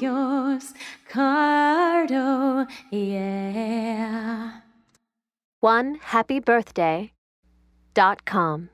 yours, Cardo, yeah. One happy birthday dot com.